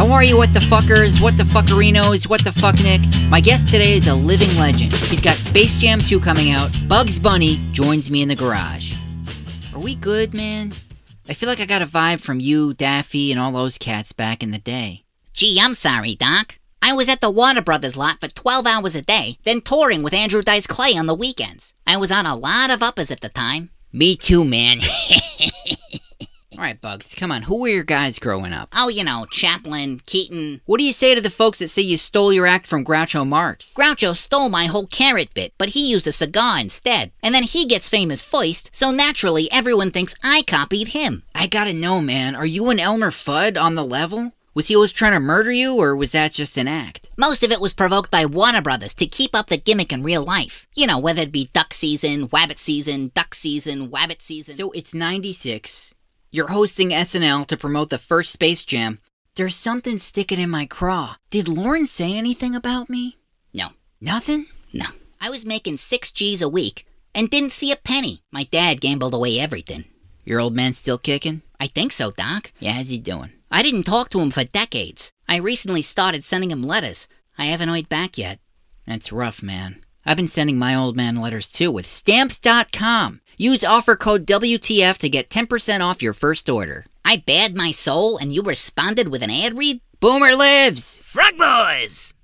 How are you, what the fuckers, what the fuckerinos, what the fuck fucknicks? My guest today is a living legend. He's got Space Jam 2 coming out. Bugs Bunny joins me in the garage. Are we good, man? I feel like I got a vibe from you, Daffy, and all those cats back in the day. Gee, I'm sorry, Doc. I was at the Warner Brothers lot for 12 hours a day, then touring with Andrew Dice Clay on the weekends. I was on a lot of uppers at the time. Me too, man. All right, Bugs, come on. Who were your guys growing up? Oh, you know, Chaplin, Keaton. What do you say to the folks that say you stole your act from Groucho Marx? Groucho stole my whole carrot bit, but he used a cigar instead. And then he gets famous first, so naturally everyone thinks I copied him. I gotta know, man. Are you and Elmer Fudd on the level? Was he always trying to murder you, or was that just an act? Most of it was provoked by Warner Brothers to keep up the gimmick in real life. You know, whether it be duck season, wabbit season, duck season, wabbit season. So it's 96. You're hosting SNL to promote the first Space Jam. There's something sticking in my craw. Did Lorne say anything about me? No, Nothing? no. I was making six G's a week and didn't see a penny. My dad gambled away everything. Your old man still kicking? I think so, Doc. Yeah, how's he doing? I didn't talk to him for decades. I recently started sending him letters. I haven't heard back yet. That's rough, man. I've been sending my old man letters too with stamps.com. Use offer code WTF to get 10% off your first order. I bared my soul and you responded with an ad read? Boomer lives! Frog Boyz!